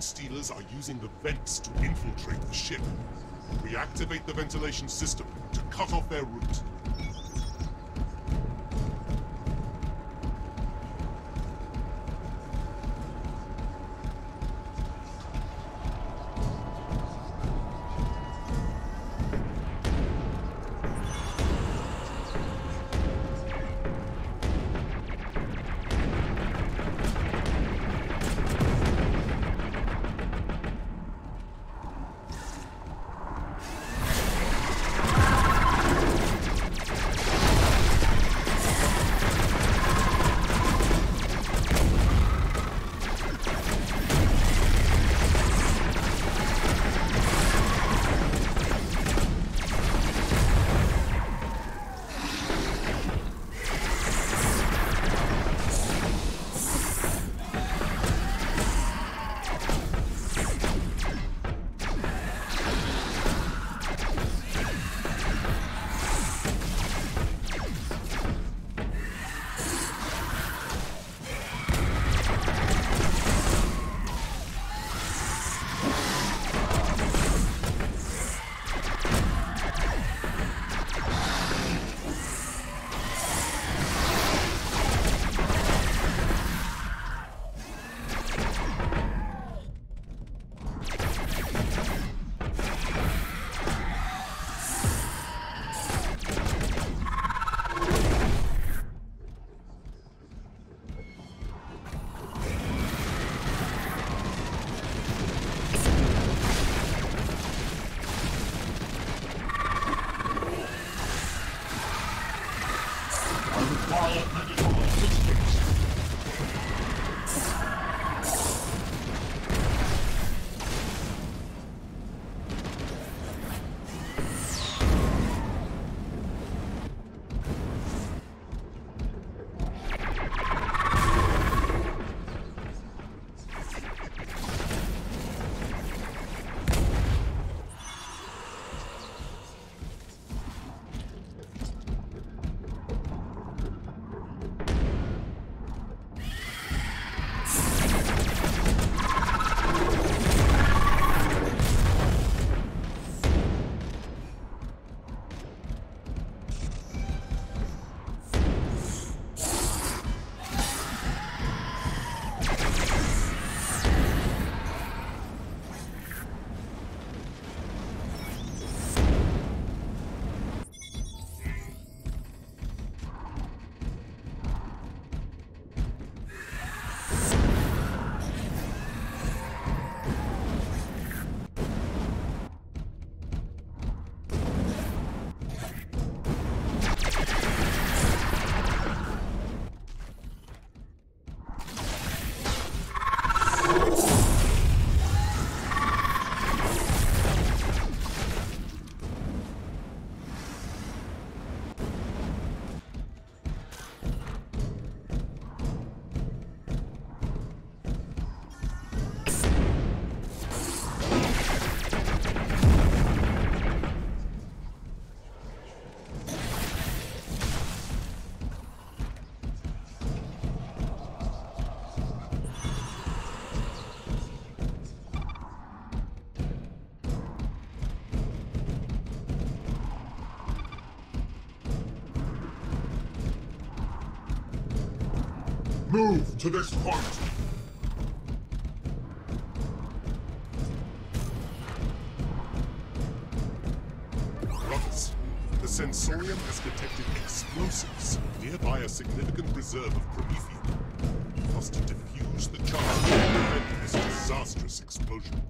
Stealers are using the vents to infiltrate the ship. Reactivate the ventilation system to cut off their route. Move to this point! Brothers, the Sensorium has detected explosives nearby a significant reserve of promethium. We must defuse the charge to prevent this disastrous explosion.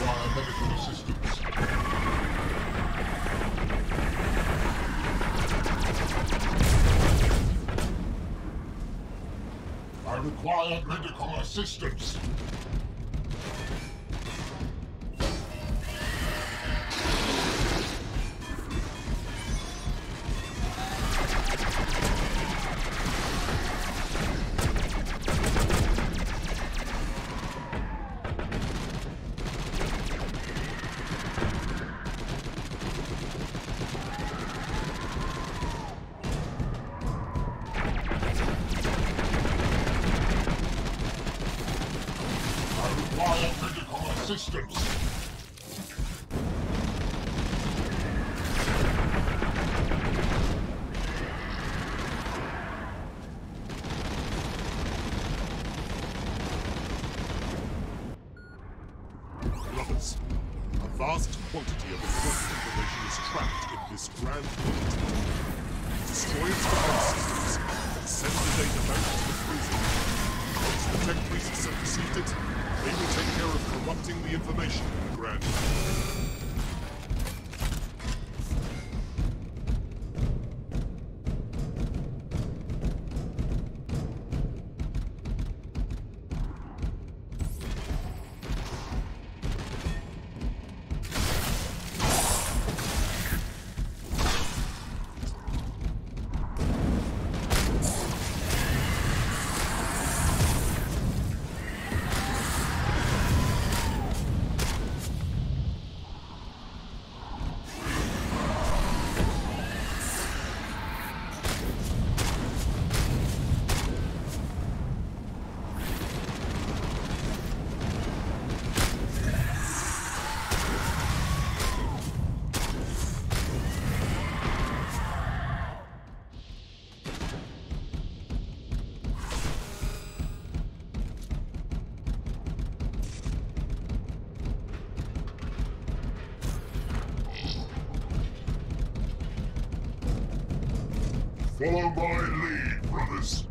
require medical assistance. I require medical assistance. Vast quantity of important information is trapped in this grand unit. Destroy its defense systems and send the data back to the prison. Once the tech priests have received it, they will take care of corrupting the information. Grand Follow my lead, brothers.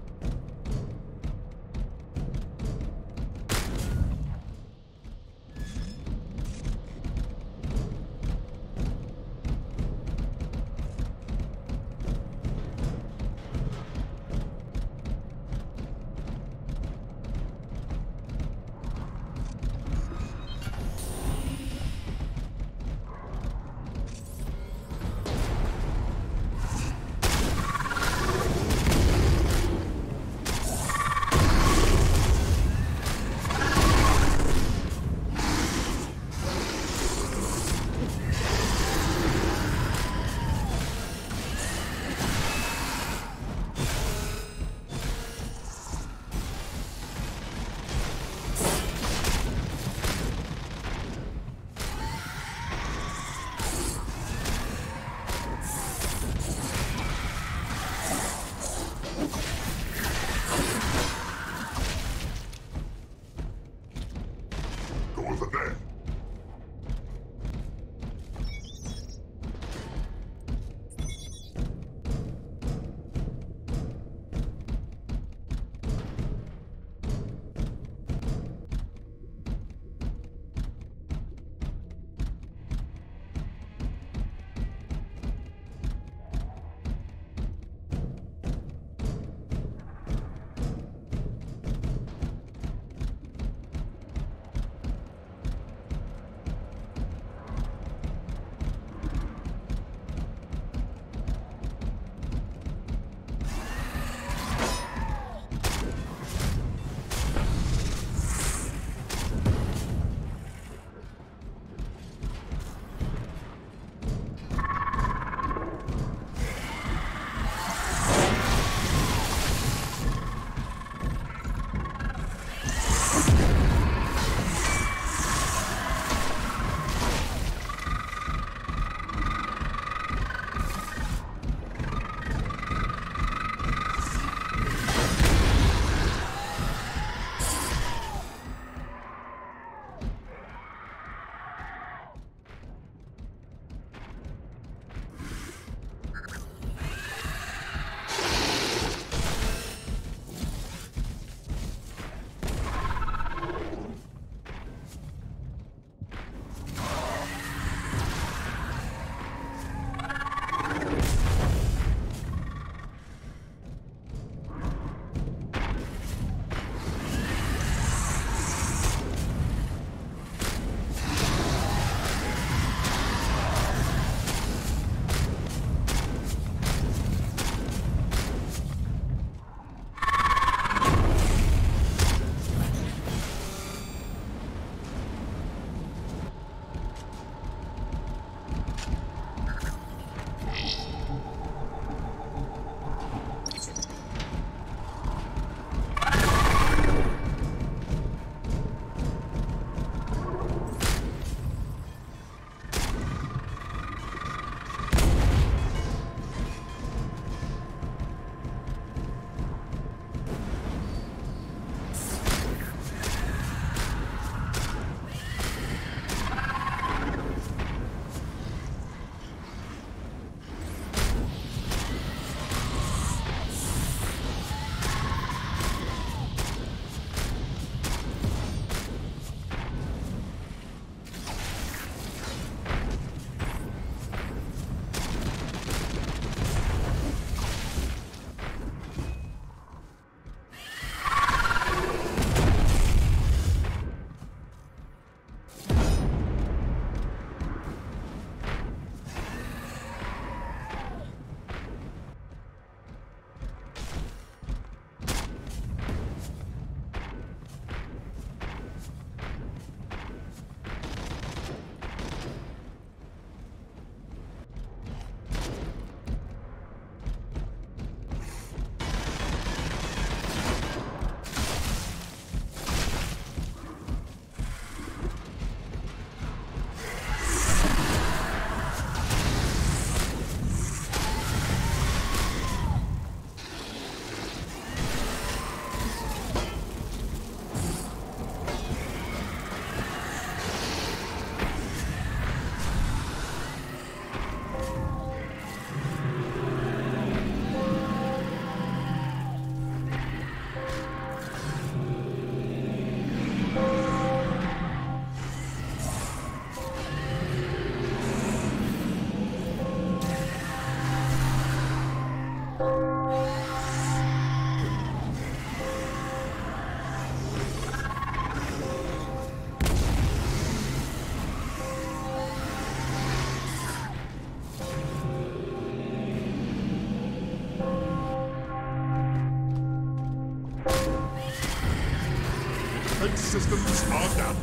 Systems are down.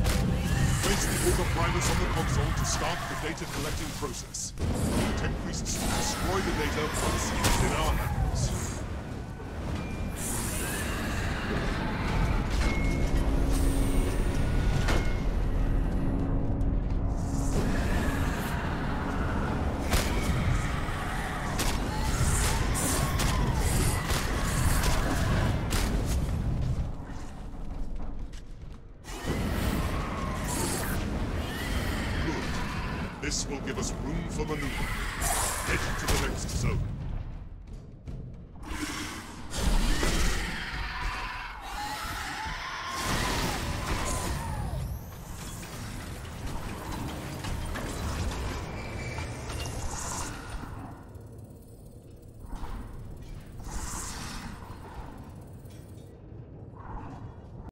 Place the primers on the console to start the data collecting process. Tech priests destroy the data once it's in our hands. This will give us room for maneuver. Head to the next zone.